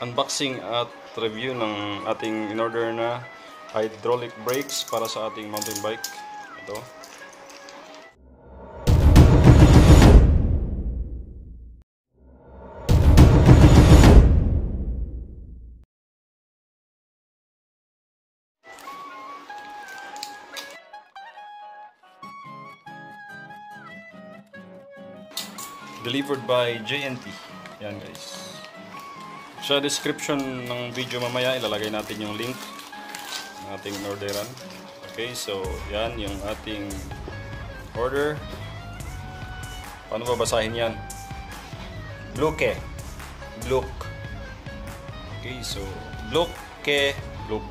unboxing at review ng ating in-order na hydraulic brakes para sa ating mountain bike. Ito. Delivered by JNT. Yan guys. Sa description ng video mamaya, ilalagay natin yung link ng ating orderan. Okay, so yan yung ating order. Paano babasahin yan? Bluke. Bluk. Okay, so Bluke. Bluk.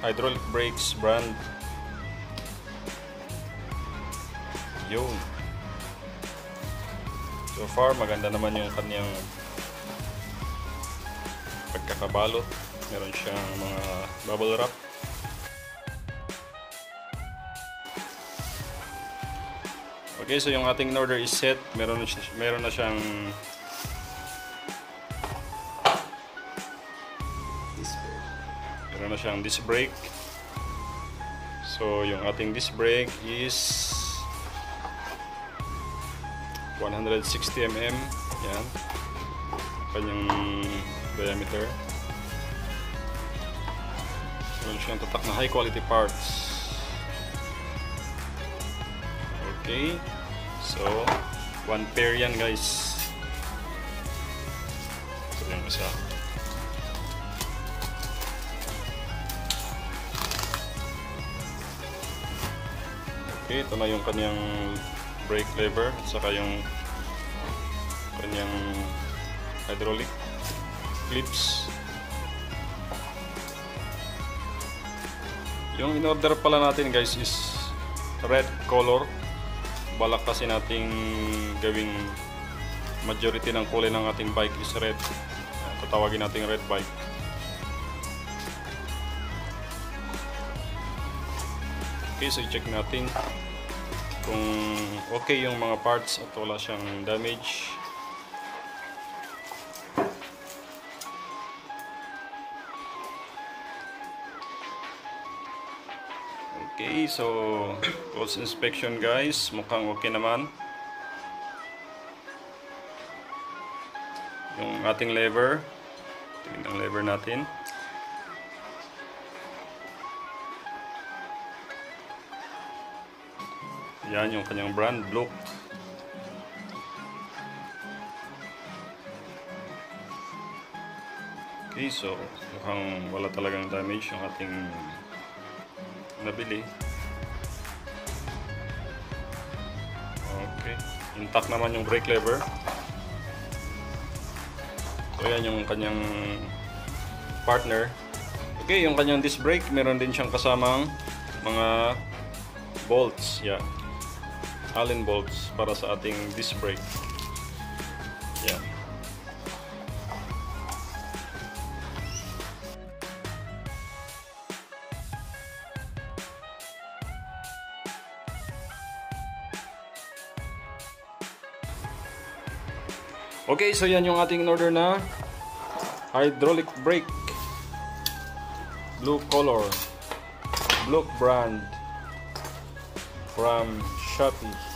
Hydraulic brakes brand. Yun. So far, maganda naman yung kanyang pagkakabalot. Meron siyang mga bubble wrap. Okay, so yung ating order is set. Meron na, siya- meron na siyang meron na siyang disc brake. So, yung ating disc brake is 160 mm. Yan. Kanyang diameter. Meron siyang tatak na high quality parts. Okay. So, one pair yan guys. Ito yung isa. Okay, ito na yung kanyang brake lever at saka yung kanyang hydraulic clips. Yung in-order pala natin guys is red color. Balak kasi nating gawing majority ng kulay ng ating bike is red. Tatawagin nating red bike. Okay, so i-check natin kung okay yung mga parts at wala siyang damage. Okay, so close inspection guys, mukhang okay naman. Yung ating lever, tingnan ang lever natin. Yan yung kanyang brand, Block. Okay, so mukhang wala talagang damage yung ating nabili. Okay, intact naman yung brake lever. So yan yung kanyang partner. Okay, yung kanyang disc brake, meron din siyang kasamang mga bolts. Yeah. Allen bolts para sa ating disc brake. Yan. Okay, so yan yung ating order na hydraulic brake. Blue color. Blue brand from Shopee.